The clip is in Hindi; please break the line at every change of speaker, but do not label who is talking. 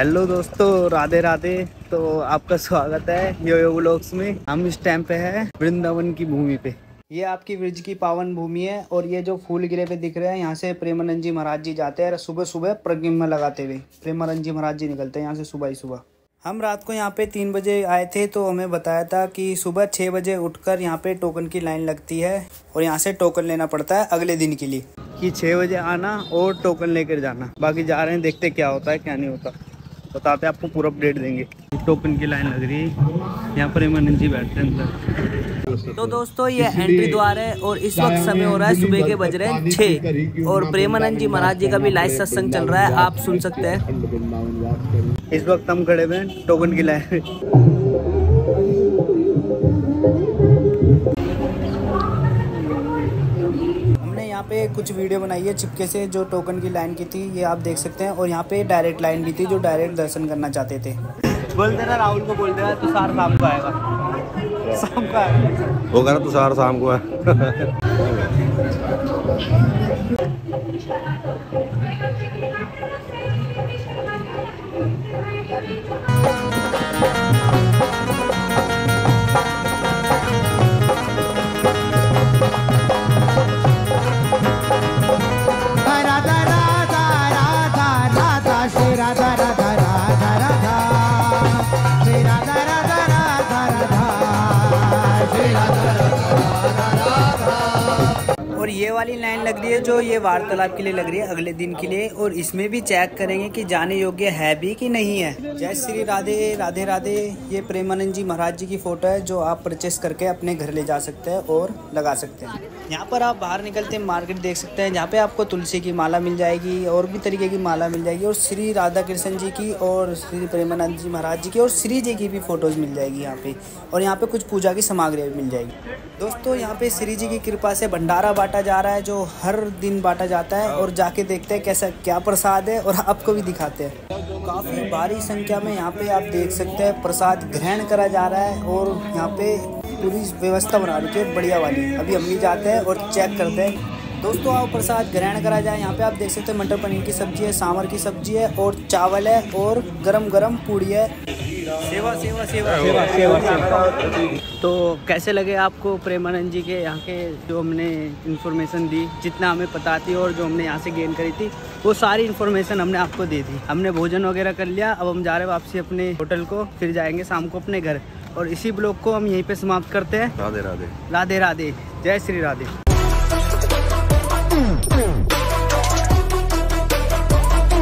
हेलो दोस्तों, राधे राधे। तो आपका स्वागत है यो यो व्लॉग्स में। हम इस टाइम पे है वृंदावन की भूमि पे। ये आपकी ब्रिज की पावन भूमि है और ये जो फूल गिरे पे दिख रहे हैं, यहाँ से प्रेमानंद जी महाराज जी जाते हैं सुबह सुबह प्रज्ञ लगाते हुए। प्रेमानंद जी महाराज जी निकलते हैं यहाँ से सुबह ही सुबह। हम रात को यहाँ पे तीन बजे आए थे तो हमें बताया था कि सुबह छः बजे उठकर यहाँ पे टोकन की लाइन लगती है और यहाँ से टोकन लेना पड़ता है अगले दिन के लिए। कि छः बजे आना और टोकन लेकर जाना। बाकी जा रहे हैं, देखते क्या होता है, क्या नहीं होता। बताते आपको पूरा अपडेट देंगे। टोकन की लाइन लग रही है। यहाँ पर इमरजेंसी जी बैठते हैं अंदर। तो दोस्तों ये एंट्री द्वार है और इस वक्त समय हो रहा है सुबह के बज रहे हैं छः और प्रेमानंद जी महाराज जी का भी लाइव सत्संग चल रहा है आप सुन सकते हैं। इस वक्त हम खड़े हुए हैं टोकन की लाइन पे कुछ वीडियो बनाई है चिपके से जो टोकन की लाइन की थी ये आप देख सकते हैं। और यहाँ पे डायरेक्ट लाइन भी थी जो डायरेक्ट दर्शन करना चाहते थे। बोल देना राहुल को बोल देना तुषार शाम को आएगा। शाम को आएगा।
वो कह रहा तुषार शाम को है।
ये वाली लाइन लग रही है जो ये वार्तालाप के लिए लग रही है अगले दिन के लिए और इसमें भी चेक करेंगे कि जाने योग्य है भी कि नहीं है। जय श्री राधे राधे राधे। ये प्रेमानंद जी महाराज जी की फ़ोटो है जो आप परचेस करके अपने घर ले जा सकते हैं और लगा सकते हैं। यहाँ पर आप बाहर निकलते हैं मार्केट देख सकते हैं, जहाँ पे आपको तुलसी की माला मिल जाएगी, और भी तरीके की माला मिल जाएगी, और श्री राधा कृष्ण जी की और श्री प्रेमानंद जी महाराज जी की और श्री जी की भी फ़ोटोज़ मिल जाएगी यहाँ पे। और यहाँ पे कुछ पूजा की सामग्री भी मिल जाएगी। दोस्तों, यहाँ पे श्री जी की कृपा से भंडारा बांटा जा रहा है, जो हर दिन बांटा जाता है और जाके देखते हैं कैसा, क्या प्रसाद है और आपको भी दिखाते हैं। काफ़ी भारी संख्या में यहाँ पे आप देख सकते हैं, प्रसाद ग्रहण करा जा रहा है और यहाँ पे पूरी व्यवस्था बना रखी है, बढ़िया वाली। अभी हम भी जाते हैं और चेक करते हैं। दोस्तों, आओ प्रसाद ग्रहण करा जाए। यहाँ पे आप देख सकते हैं, मटर पनीर की सब्ज़ी है सांवर की सब्ज़ी है और चावल है और गरम गरम पूड़ी है। सेवा सेवा सेवा सेवा सेवा सेवा। तो कैसे लगे आपको प्रेमानंद जी के यहाँ के जो हमने इन्फॉर्मेशन दी जितना हमें पता थी और जो हमने यहाँ से गेन करी थी वो सारी इन्फॉर्मेशन हमने आपको दी थी हमने भोजन वगैरह कर लिया अब हम जा रहे हैं वापसी अपने होटल को फिर जाएँगे शाम को अपने घर। और इसी ब्लॉग को हम यहीं पे समाप्त करते हैं।
राधे राधे।
राधे राधे। जय श्री राधे।